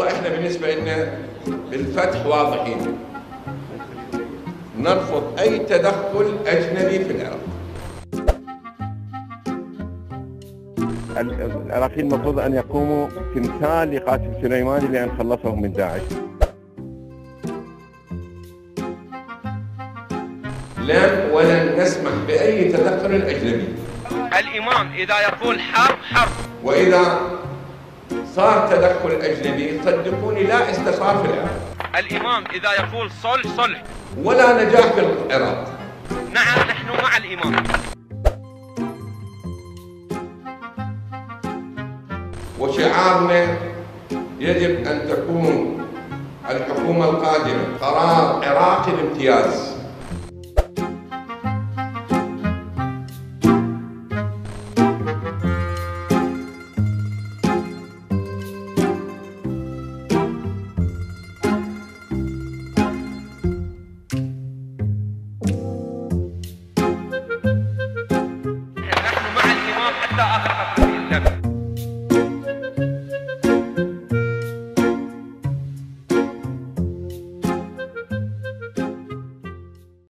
والله إحنا بالنسبة لنا بالفتح واضحين نرفض أي تدخل أجنبي في العراق. العراقيين المفروض أن يقوموا تمثال لقاسم سليماني لأن خلصهم من داعش. لن ولن نسمح بأي تدخل أجنبي. الإمام إذا يقول حرب حرب. وإذا صار تدخل اجنبي صدقوني لا استقرار في العراق. الإمام إذا يقول صلح صلح. ولا نجاح في العراق. نعم نحن مع الإمام. وشعارنا يجب أن تكون الحكومة القادمة. قرار عراقي الامتياز Bye.